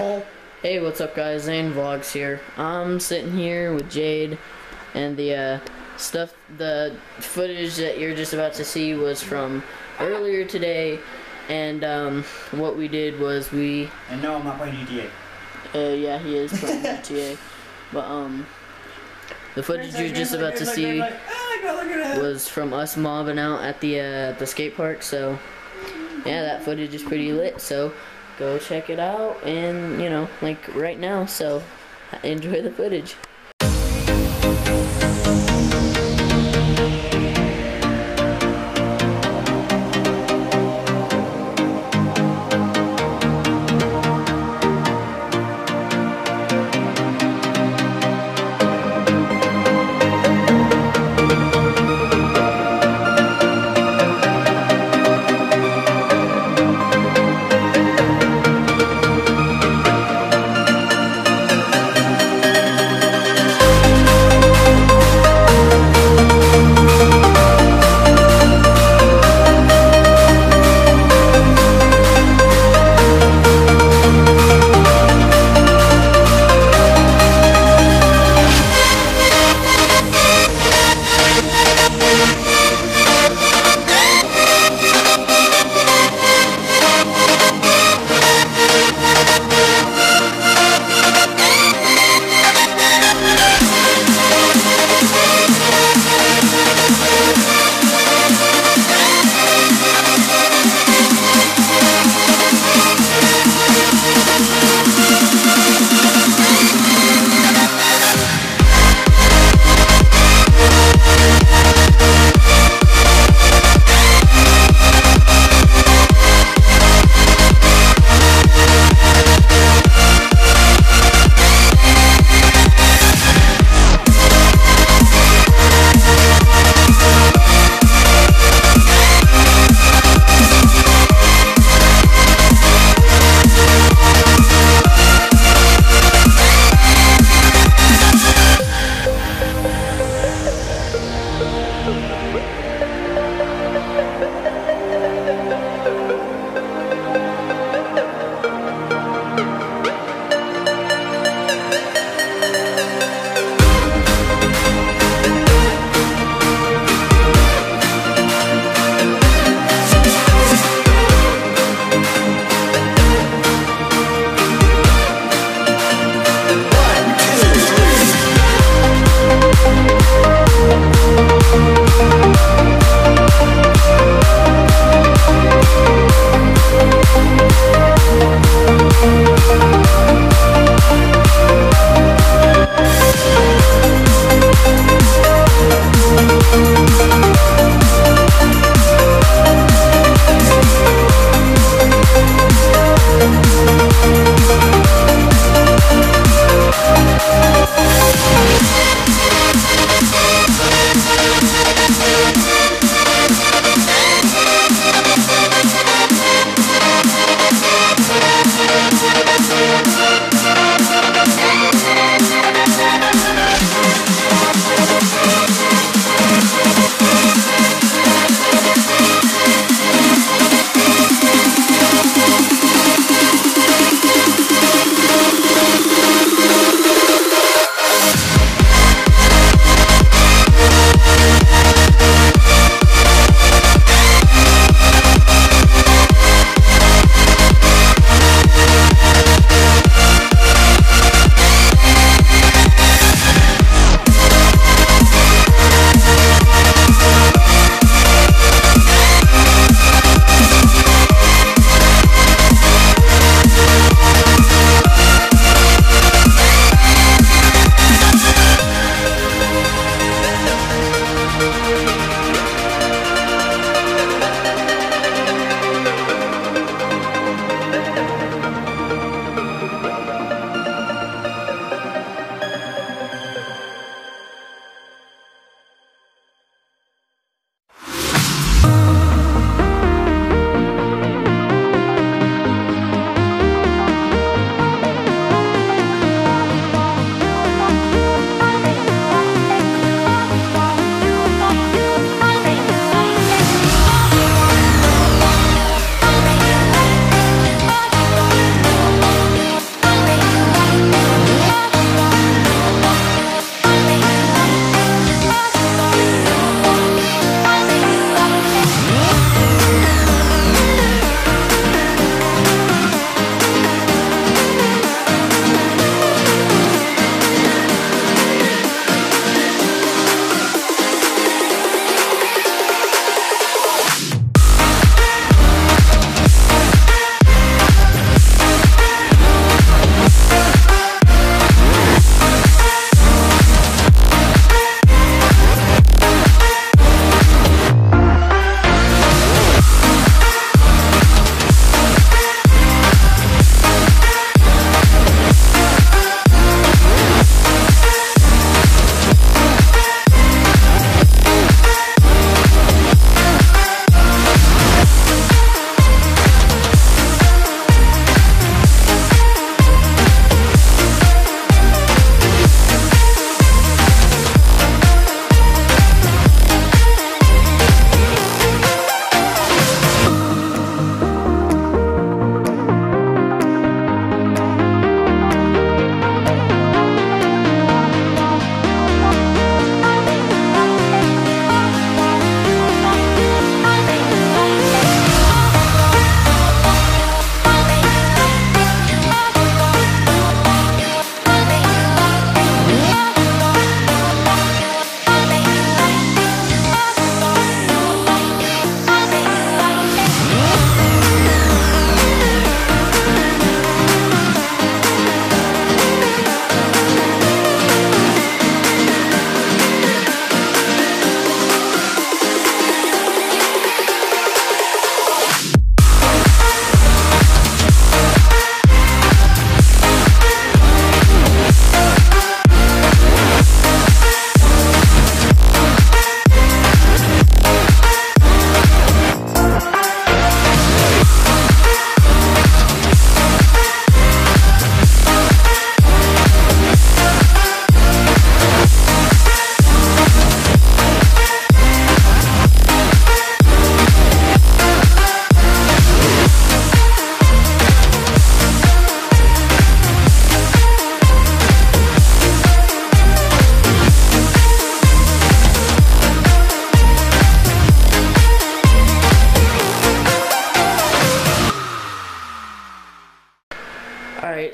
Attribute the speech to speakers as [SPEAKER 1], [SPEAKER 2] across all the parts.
[SPEAKER 1] Paul.
[SPEAKER 2] Hey, what's up, guys? Xane Vlogs here. I'm sitting here with Jade, and the uh, stuff, the footage that you're just about to see was from earlier today, and um, what we did was we,
[SPEAKER 1] And no, I'm not playing GTA.
[SPEAKER 2] uh, yeah, he is playing GTA, but um, the footage you're just about to see was from us mobbing out at the uh, the skate park. So yeah, that footage is pretty lit. So go check it out, and you know, like right now. So enjoy the footage.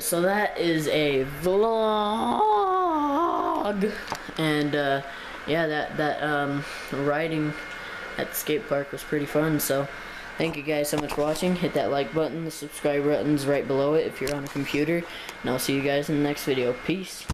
[SPEAKER 2] So that is a vlog. And uh, yeah, that, that um, riding at the skate park was pretty fun. So thank you guys so much for watching. Hit that like button, the subscribe button's right below it if you're on a computer. And I'll see you guys in the next video. Peace.